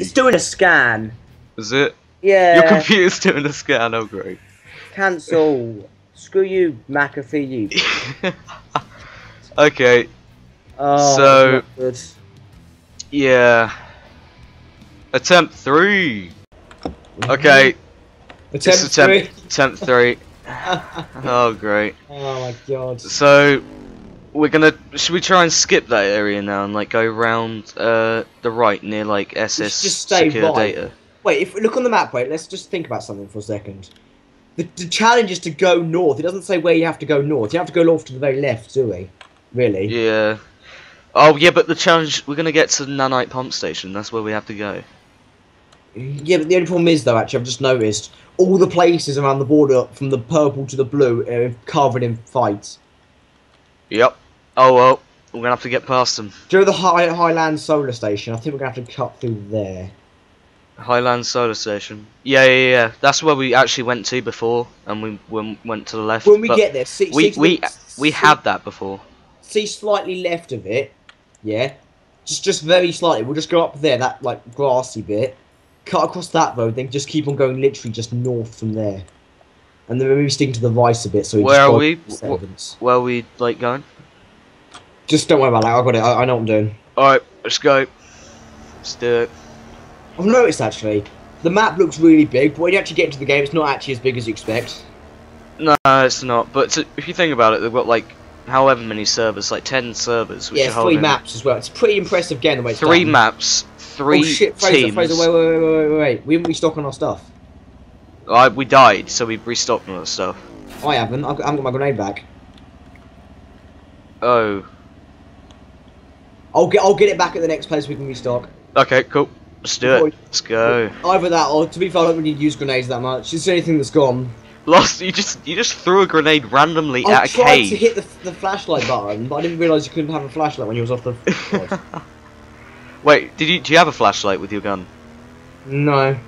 It's doing a scan. Is it? Yeah. Your computer's doing a scan. Oh, great. Cancel. Screw you, McAfee. You. okay. Oh, So- not good. Yeah. Attempt three. Mm-hmm. Okay. Attempt attempt. three. Attempt three. Oh, great. Oh my god. So we're gonna. Should we try and skip that area now and like go round uh the right near like SS just stay secure right. data? Wait, if we look on the map, wait, let's just think about something for a second. The, the challenge is to go north. It doesn't say where you have to go north. You have to go north to the very left, do we? Really? Yeah. Oh yeah, but the challenge we're gonna get to the nanite pump station. That's where we have to go. Yeah, but the only problem is, though, actually, I've just noticed all the places around the border, from the purple to the blue, are covered in fights. Yep. Oh well, we're gonna have to get past them. Do the High, Highland Solar Station? I think we're to have to cut through there. Highland Solar Station. Yeah, yeah, yeah. That's where we actually went to before, and we, we went to the left. When we but get there, see, we see we we had that before. see slightly left of it, yeah, just just very slightly. We'll just go up there, that like grassy bit, cut across that road, then just keep on going literally just north from there, and then maybe sticking to the right a bit. So we Where are we? up the sevens. Where are we like going? Just don't worry about that. I've got it. I, I know what I'm doing. All right, let's go. Let's do it. I've noticed actually, the map looks really big, but when you actually get into the game, it's not actually as big as you expect. No, it's not. But to, if you think about it, they've got like however many servers, like ten servers, which yeah, are three holding maps as well. It's pretty impressive game the way it's three done. maps, three oh shit, Fraser, teams. Fraser, wait, wait, wait, wait, wait. We haven't restocked on our stuff. I, we died, so we restocked on our stuff. I haven't. I've I haven't got my grenade back. Oh, I'll get I'll get it back at the next place we can restock. okay, cool. Let's do it. Let's go. Either that or to be fair, I don't really use grenades that much. It's the only thing that's gone. Lost. You just you just threw a grenade randomly I at a tried cave. to hit the, the flashlight button, but I didn't realise you couldn't have a flashlight when you was off the. Wait, did you do you have a flashlight with your gun? no.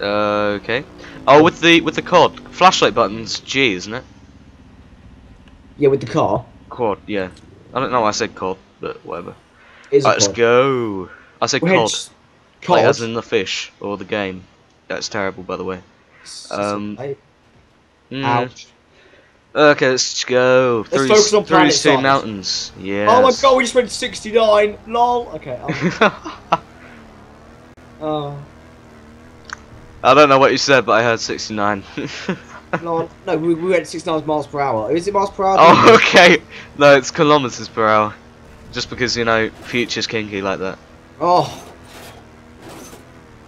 Uh, okay. Oh, with the with the COD flashlight buttons G, isn't it? Yeah, with the car. Quad, yeah. I don't know why I said COD, but whatever. Is let's go. I said Well, COD, it's- like Cod. as in the fish or the game. That's terrible, by the way. um, Mm. Ouch. Okay, let's go through, focus on through planet two size. mountains. Yeah. Oh my god, we just went 69. Lol. Okay. Oh. oh. I don't know what you said, but I heard 69. No, no, we, we went 69 miles per hour. Is it miles per hour? oh, okay. No, it's kilometers per hour. Just because you know, future's kinky like that. Oh.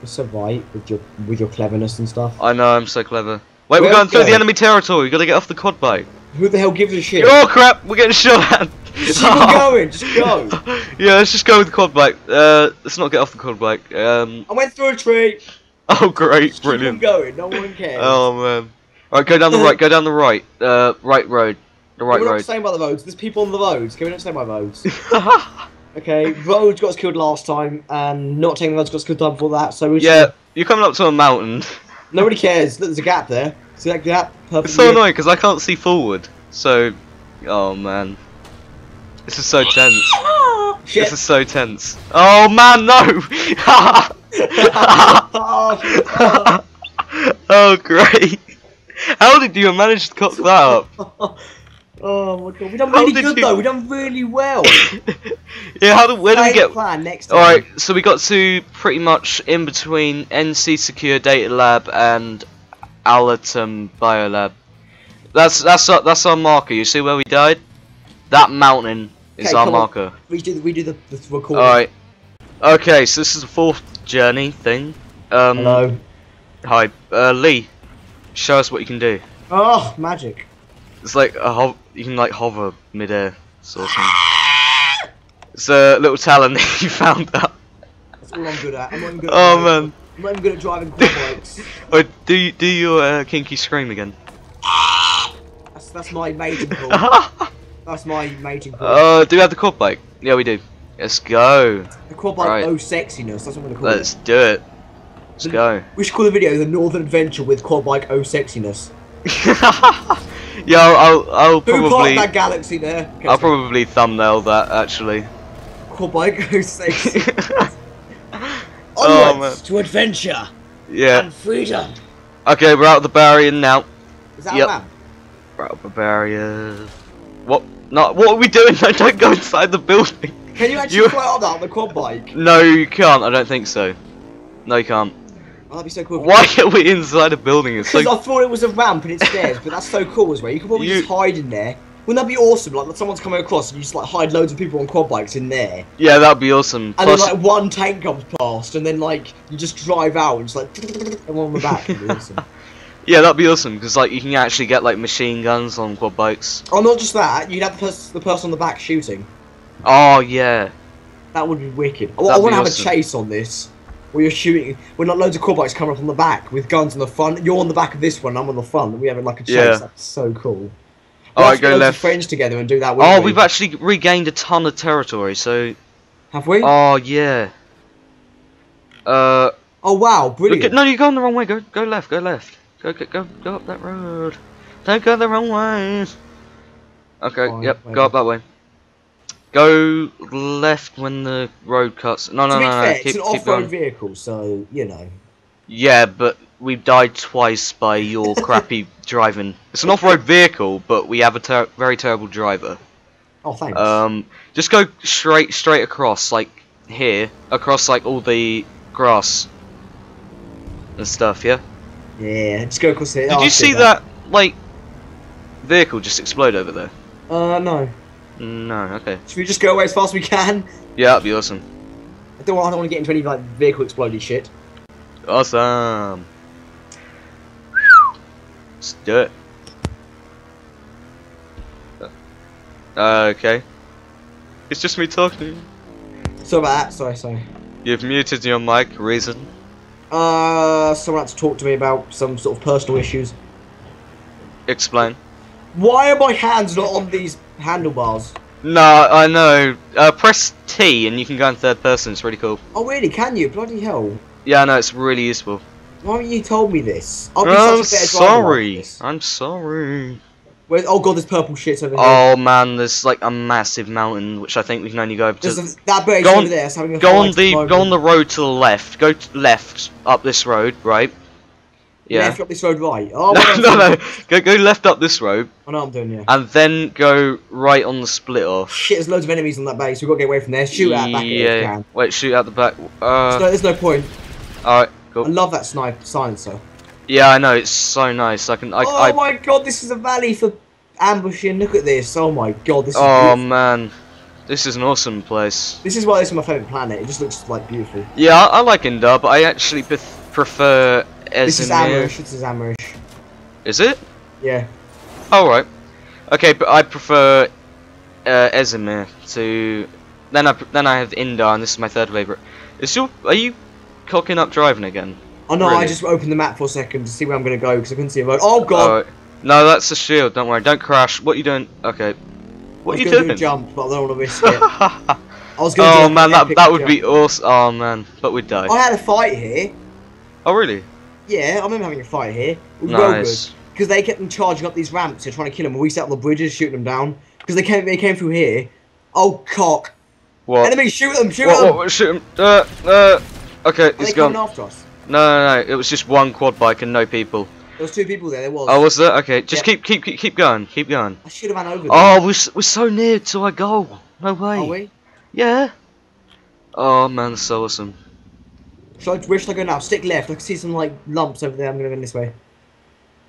You're so right with your with your cleverness and stuff. I know, I'm so clever. Wait, we're going through the enemy territory. We gotta get off the quad bike. Who the hell gives a shit? Oh crap, we're getting shot at. Just keep on going. Just go. yeah, let's just go with the quad bike. Uh, let's not get off the quad bike. Um, I went through a tree. oh great, Just keep on going. No one cares. Oh man. Alright, go down the right. Go down the right. Uh, right road. The right We're not road. saying about the roads. There's people on the roads. Can we not say about roads? Okay, roads got us killed last time, and not taking roads got us killed time before that. So we should- yeah, you're coming up to a mountain. nobody cares. Look, there's a gap there. See that gap? Perfect. It's so annoying because I can't see forward. So, oh man, this is so tense. Shit. This is so tense. Oh man, no! oh, oh great! How did you manage to cock that up? Oh my god, we done How really good you- though. We done really well. yeah, how did where did we get? plan next time? Alright, so we got to pretty much in between NC Secure Data Lab and Allatum Biolab. That's that's our, that's our marker. You see where we died? That mountain is Okay, our come on. marker. We do we do the, the recording. Alright. Okay, so this is the fourth journey thing. Um, Hello. Hi, uh, Lee. Show us what you can do. Oh, magic. It's like a hov- you can like hover midair, sort of thing. It's a little talent that you found out. That's all I'm good at. I'm not good at Oh driving- man. I'm not even good at driving quad bikes. Oh, do you, do your uh, kinky scream again? That's that's my mating call. That's my mating call. uh, do we have the quad bike? Yeah, we do. Let's go. the quad bike right. oh sexiness. That's what I'm gonna call Let's it. do it. Let's go. We should call the video the Northern Adventure with quad bike oh sexiness. Yeah, I'll, I'll, I'll probably that galaxy there? I'll probably thumbnail that actually. quad bike oh sexy. Oh, Onwards to adventure Yeah. and freedom. Okay, we're out of the barrier now. Is that Yep. a? We're out of the barrier. What? No, what are we doing? No, don't go inside the building. Can you actually You- fly up that on the quad bike? No, you can't. I don't think so. No, you can't. Oh, that'd be so cool. Why are we inside a building? It's Because so I thought it was a ramp and it's stairs, but that's so cool as well. You could probably You- just hide in there. Wouldn't that be awesome? Like, someone's coming across and you just like hide loads of people on quad bikes in there. yeah, that'd be awesome. And Plus, then like one tank comes past and then like you just drive out and just like and one on the back. Be awesome. yeah, that'd be awesome because like you can actually get like machine guns on quad bikes. Oh, not just that. You'd have the, pers- the person on the back shooting. Oh yeah, That would be wicked. I, I want to have awesome. a chase on this. Where you're shooting, when like loads of quad bikes coming up on the back with guns on the front. You're on the back of this one, I'm on the front, and we having like a chase. Yeah. That's so cool. Alright, We'll go get loads of left. friends together and do that. Oh, we? we've actually regained a ton of territory. So, have we? oh yeah. Uh, oh wow, brilliant. no, you're going the wrong way. Go, go left. Go left. Go, go, go, go up that road. Don't go the wrong way. Okay. Fine, yep. whatever. Go up that way. Go left when the road cuts. No, no, no, no. fair, Keep, it's an off-road vehicle, so you know. Yeah, but we died twice by your crappy driving. It's an off-road vehicle, but we have a ter very terrible driver. Oh, thanks. Um, just go straight, straight across, like here, across like all the grass and stuff. Yeah. yeah, just go across here. Did Oh, I you see that like vehicle just explode over there? Uh, no. No. Okay. Should we just go away as fast as we can? Yeah, that'd be awesome. I don't want. I don't want to get into any like vehicle exploded shit. Awesome. Let's do it. Uh, okay. It's just me talking. Sorry about that. Sorry, sorry. You've muted your mic. Reason? Uh, someone had to talk to me about some sort of personal issues. Explain. Why are my hands not on these handlebars? No, I know. Uh, press T and you can go in third person. It's really cool. Oh, really? Can you? Bloody hell! Yeah, I know. It's really useful. Why haven't you told me this? I'll be I'm such a better driver like sorry. I'm sorry. Where's, oh god, there's purple shit over here. Oh man, there's like a massive mountain which I think we can only go up to. There's a, that base Go over on- there. Having a Go on at the go on the road to the left. Go to left up this road, right? Yeah. Left up this road, right? Oh, no, no, no. Go go left up this road, I know what I'm doing, yeah. and then go right on the split off. Shit, there's loads of enemies on that base. We've got to get away from there. Shoot at back at it if we Yeah. Wait, shoot out the back. There's Uh. no, there's no point. All right. I love that snipe silencer. Yeah, I know. It's so nice. I can. I. oh I my god, this is a valley for ambushing. Look at this. Oh my god, this is oh beautiful. man, this is an awesome place. This is why this is my favourite planet. It just looks like beautiful. Yeah, I, I like Indar, but I actually pref- prefer This is. Amerish. This is Amerish. Is it? Yeah. All right. Okay, but I prefer uh, Esamir to. Then I then I have Indar, and this is my third favorite. Is your are you cocking up driving again? Oh no, I just opened the map for a second to see where I'm going to go because I couldn't see a road. Oh god. Alright. No, that's a shield. Don't worry. Don't crash. What are you doing? Okay. What are you doing? Do a jump, but I don't want to risk it. I was going to oh man, that that would be awesome. Oh man, but we'd die. I had a fight here. Oh really? Yeah, I remember having a fight here. It was well good. Nice. Because they kept them charging up these ramps, they're trying to kill them, and we sat on the bridges shooting them down. Because they came, they came through here. Oh cock! What? Enemy, shoot them! Shoot What? them! What? what shoot them! Uh. Uh. Okay, Are he's coming gone. after us? No, no, no. It was just one quad bike and no people. There was two people there. There was. Oh, was there? Okay, just Yep. keep, keep, keep, keep going. Keep going. I should have ran over them. Oh, we're we're so near to our goal. No way. Are we? Yeah. Oh man, that's so awesome. Should I, where should I go now? Stick left. I can see some like lumps over there. I'm gonna go this way.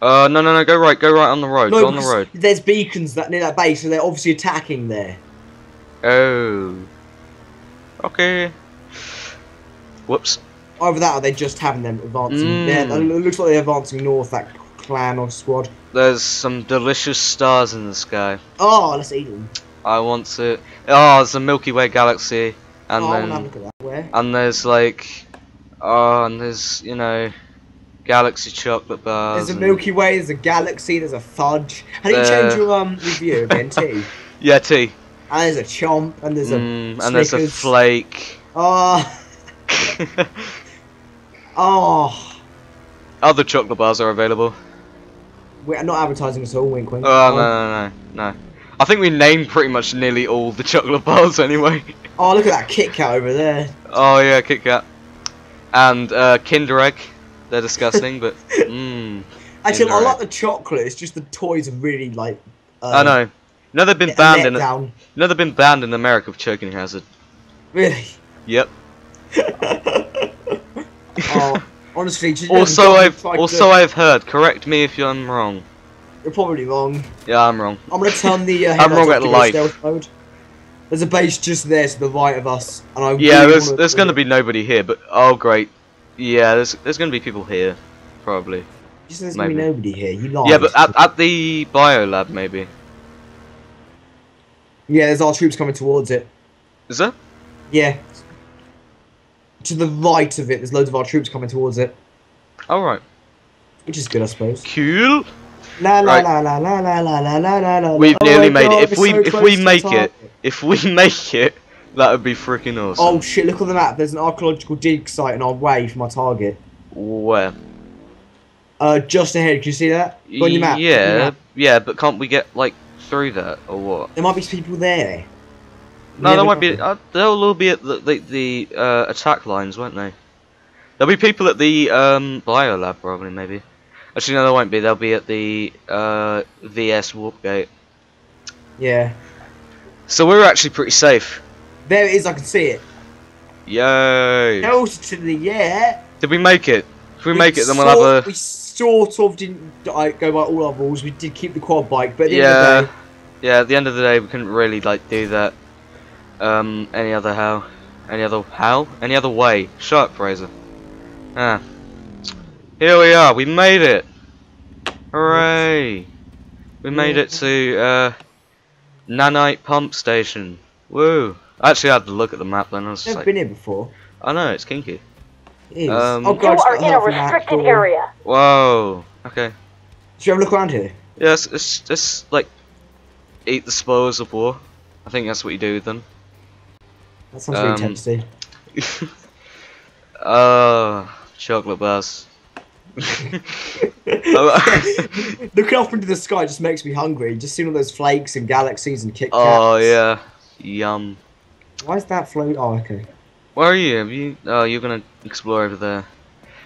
Uh, no, no, no. Go right. Go right on the road. no, go on the road. There's beacons that near that base, so they're obviously attacking there. Oh. Okay. Whoops. Either that, or they're just having them advancing. Mm. Yeah, it looks like they're advancing north. That clan or squad. There's some delicious stars in the sky. Oh, let's eat them. I want to. Oh, there's a Milky Way galaxy, and oh, I want to then look at that. Where? and there's like, oh, and there's you know, galaxy chocolate bars. There's a Milky Way, there's a galaxy, there's a fudge. How do you change your um review again, T? Yeah, tea. And there's a chomp, and there's a Mm, and there's a flake. oh oh. Other chocolate bars are available. We're not advertising at all. Wink, wink. Oh no no no no. I think we named pretty much nearly all the chocolate bars anyway. Oh, look at that Kit Kat over there. Oh yeah, Kit Kat. And uh, Kinder Egg. They're disgusting, but mmm. Actually, I like the chocolate. It's just the toys are really like. Uh, I know. Know they've been banned in. You know they've been banned in America for choking hazard. Really. Yep. oh, honestly, just Also, I've also I've heard. Correct me if I'm wrong. You're probably wrong. Yeah, I'm wrong. I'm gonna turn the. Uh, I'm wrong at off to go life. mode. There's a base just there to the right of us, and I. Yeah, really there's there's gonna be nobody here, but oh great. Yeah, there's there's gonna be people here, probably. You said there's gonna be nobody here. You lied. Yeah, but at at the bio lab maybe. yeah, there's our troops coming towards it. Is there? Yeah. To the right of it, there's loads of our troops coming towards it, All right. which is good, I suppose. Cool. La la la la la la la la la la la. We've oh nearly made it. If we if we make it. If we make it, that would be freaking awesome. Oh shit! Look on the map. There's an archaeological dig site in our way from our target. Where? Uh, just ahead. Can you see that? Go on your map. your Yeah, map. yeah, but can't we get like through that or what? There might be people there. No, there won't be. Uh, they'll all be at the the, the uh, attack lines, won't they? There'll be people at the um, bio lab probably, maybe. Actually, no, there won't be. They'll be at the uh, VS warp gate. Yeah. So we're actually pretty safe. There it is. I can see it. Yay! Closer to the yeah. Did we make it? If we, make it, then we'll have a We sort of didn't like, go by all our rules. We did keep the quad bike, but at the end yeah. day, Yeah, at the end of the day, we couldn't really like do that. Um, any other how? Any other how? Any other way? Shut up, Fraser. Ah. Here we are. We made it. Hooray! We made it to uh, Nanite Pump Station. Woo! I actually had to look at the map then. I was just never like, been here before. I know it's kinky. It is. Um, oh god, you are in a half an hour restricted door. area. Whoa. Okay. Should we have a look around here? Yeah, it's, it's just like eat the spoils of war. I think that's what you do with them. That sounds really Um, tasty. Oh, chocolate bars. Looking up into the sky just makes me hungry. Just seeing all those flakes and galaxies and Kit Kats. Oh yeah, yum. Why is that float? Oh okay. Where are you? Have you? Oh, you're gonna explore over there.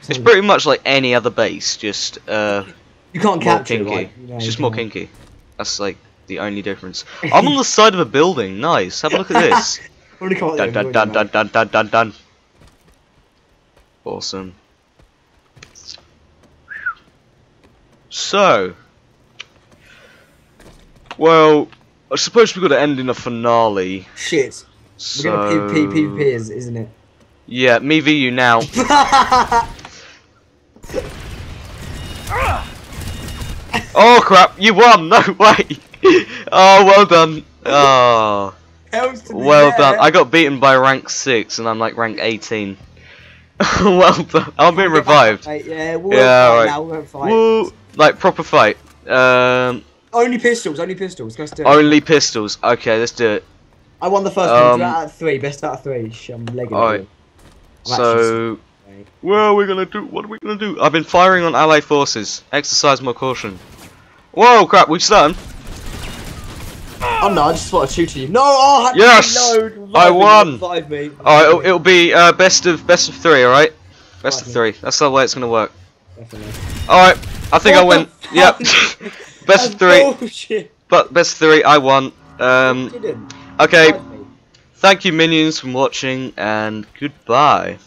It's pretty much like any other base, just uh. You can't capture kinky. Like, you know, it's just more kinky. That's like the only difference. I'm on the side of a building. Nice. Have a look at this. dun, dun, dun, dun, dun, dun, dun. Awesome. So, well, I suppose we've got to end in a finale. Shit. We're So, gonna PvP is- isn't it? yeah, me v you now. Oh crap! You won! No way! Oh, well done. Ah. Oh, Hells to the well done. I got beaten by rank six, and I'm like rank 18. well done. I'm being revived. Yeah, we'll Yeah, fight alright. now, we won't fight. Like proper fight. Um, Only pistols, only pistols. Let's do it. only pistols. Okay, let's do it. I won the first Um, one, out of three, best out of three. I'm legging Alright. So, actually- what are we gonna do? What are we gonna do? I've been firing on ally forces. Exercise more caution. Whoa, crap! We've stunned. Oh no, I just thought I'd shoot you. No, oh, I had to Yes! reload. I me, won! Revive me. Alright, it'll, it'll be uh, best of best of three. All right, best of Right. three. That's the way it's gonna work. Definitely. All right, I think I What win. the Yep. best three. Bullshit. But best three. I won. Um. Okay. Thank you, minions, for watching, and goodbye.